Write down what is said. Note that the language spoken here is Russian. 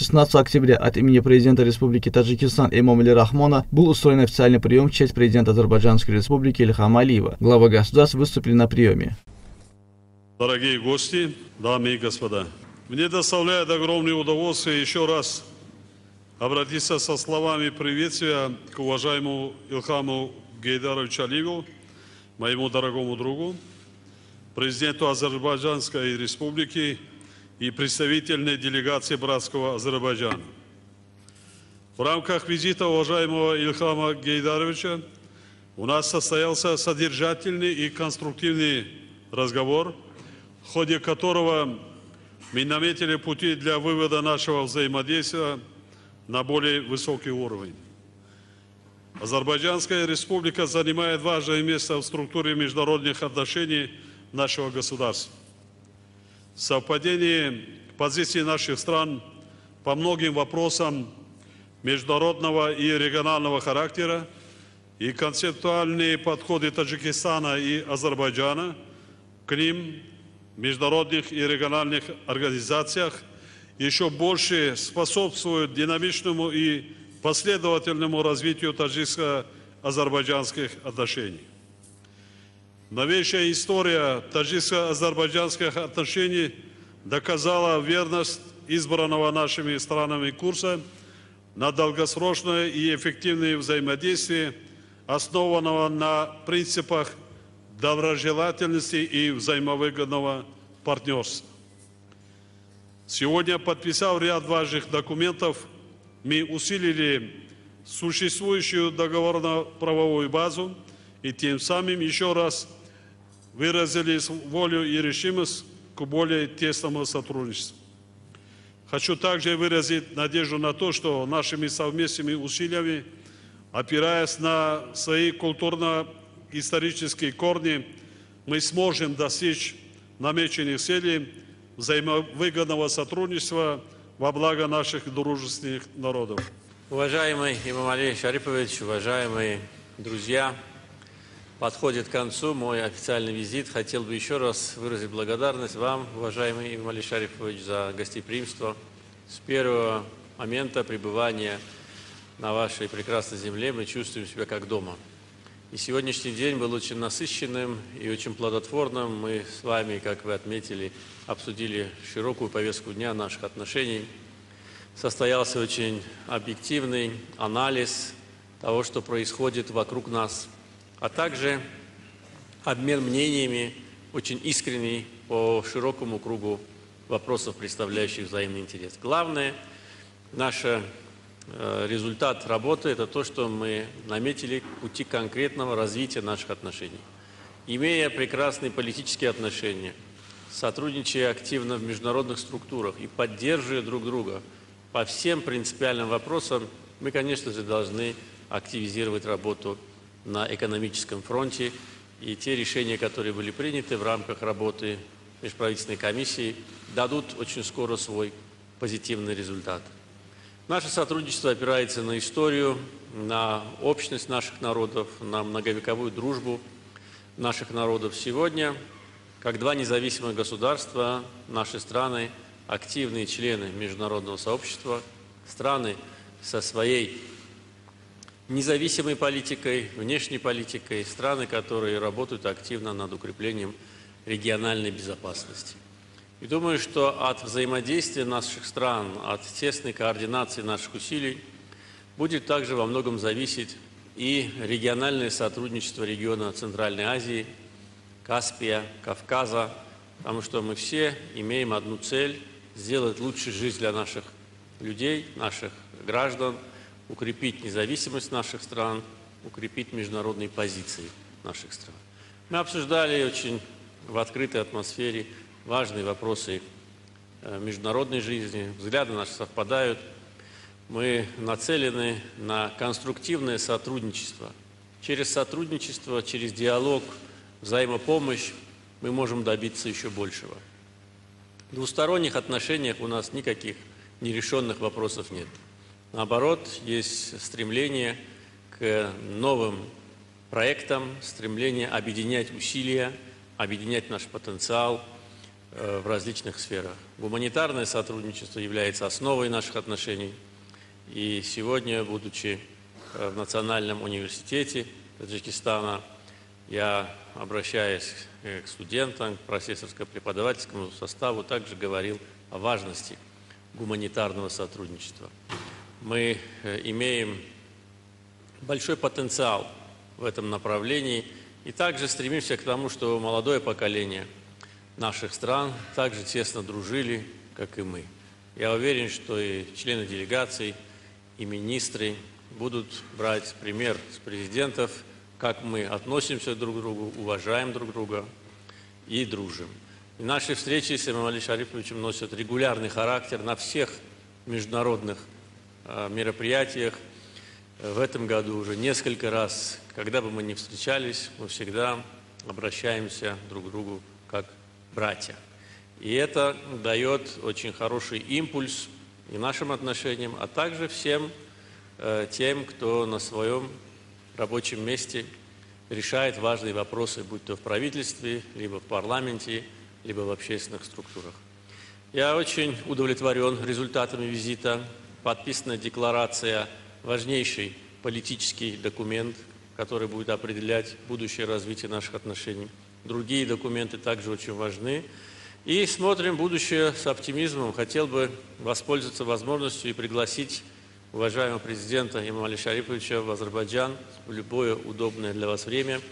16 октября от имени президента Республики Таджикистан Эмомали Рахмона был устроен официальный прием в честь президента Азербайджанской Республики Ильхама Алиева. Глава государств выступили на приеме. Дорогие гости, дамы и господа, мне доставляет огромное удовольствие еще раз обратиться со словами приветствия к уважаемому Илхаму Гейдаровичу Алиеву, моему дорогому другу, президенту Азербайджанской республики и представительной делегации братского Азербайджана. В рамках визита уважаемого Ильхама Гейдаровича у нас состоялся содержательный и конструктивный разговор, в ходе которого мы наметили пути для вывода нашего взаимодействия на более высокий уровень. Азербайджанская республика занимает важное место в структуре международных отношений нашего государства. Совпадение позиций наших стран по многим вопросам международного и регионального характера и концептуальные подходы Таджикистана и Азербайджана к ним в международных и региональных организациях еще больше способствуют динамичному и последовательному развитию таджикско-азербайджанских отношений. Новейшая история таджикско-азербайджанских отношений доказала верность избранного нашими странами курса на долгосрочное и эффективное взаимодействие, основанного на принципах доброжелательности и взаимовыгодного партнерства. Сегодня, подписав ряд важных документов, мы усилили существующую договорно-правовую базу и тем самым еще раз выразили волю и решимость к более тесному сотрудничеству. Хочу также выразить надежду на то, что нашими совместными усилиями, опираясь на свои культурно-исторические корни, мы сможем достичь намеченных целей взаимовыгодного сотрудничества во благо наших дружественных народов. Уважаемый Имам Шарипович, уважаемые друзья, подходит к концу мой официальный визит. Хотел бы еще раз выразить благодарность вам, уважаемый Имам Шарипович, за гостеприимство. С первого момента пребывания на вашей прекрасной земле мы чувствуем себя как дома. И сегодняшний день был очень насыщенным и очень плодотворным. Мы с вами, как вы отметили, обсудили широкую повестку дня наших отношений. Состоялся очень объективный анализ того, что происходит вокруг нас – а также обмен мнениями, очень искренний по широкому кругу вопросов, представляющих взаимный интерес. Главное, наш э, результат работы – это то, что мы наметили пути конкретного развития наших отношений. Имея прекрасные политические отношения, сотрудничая активно в международных структурах и поддерживая друг друга по всем принципиальным вопросам, мы, конечно же, должны активизировать работу на экономическом фронте. И те решения, которые были приняты в рамках работы межправительственной комиссии, дадут очень скоро свой позитивный результат. Наше сотрудничество опирается на историю, на общность наших народов, на многовековую дружбу наших народов. Сегодня, как два независимых государства, наши страны активные члены международного сообщества, страны со своей независимой политикой, внешней политикой, страны, которые работают активно над укреплением региональной безопасности. И думаю, что от взаимодействия наших стран, от тесной координации наших усилий будет также во многом зависеть и региональное сотрудничество региона Центральной Азии, Каспия, Кавказа, потому что мы все имеем одну цель – сделать лучше жизнь для наших людей, наших граждан – укрепить независимость наших стран, укрепить международные позиции наших стран. Мы обсуждали очень в открытой атмосфере важные вопросы э, международной жизни, взгляды наши совпадают. Мы нацелены на конструктивное сотрудничество. Через сотрудничество, через диалог, взаимопомощь мы можем добиться еще большего. В двусторонних отношениях у нас никаких нерешенных вопросов нет. Наоборот, есть стремление к новым проектам, стремление объединять усилия, объединять наш потенциал э, в различных сферах. Гуманитарное сотрудничество является основой наших отношений. И сегодня, будучи э, в Национальном университете Таджикистана, я, обращаясь э, к студентам, к профессорско-преподавательскому составу, также говорил о важности гуманитарного сотрудничества. Мы имеем большой потенциал в этом направлении и также стремимся к тому, что молодое поколение наших стран также тесно дружили, как и мы. Я уверен, что и члены делегаций, и министры будут брать пример с президентов, как мы относимся друг к другу, уважаем друг друга и дружим. И наши встречи с Имамали Шариповичем носят регулярный характер на всех международных э, мероприятиях, в этом году уже несколько раз, когда бы мы ни встречались, мы всегда обращаемся друг к другу как братья. И это дает очень хороший импульс и нашим отношениям, а также всем э, тем, кто на своем рабочем месте решает важные вопросы, будь то в правительстве, либо в парламенте, либо в общественных структурах. Я очень удовлетворен результатами визита. Подписана декларация важнейший политический документ, который будет определять будущее развитие наших отношений. Другие документы также очень важны. И смотрим будущее с оптимизмом. Хотел бы воспользоваться возможностью и пригласить уважаемого президента Имамали Шариповича в Азербайджан в любое удобное для вас время –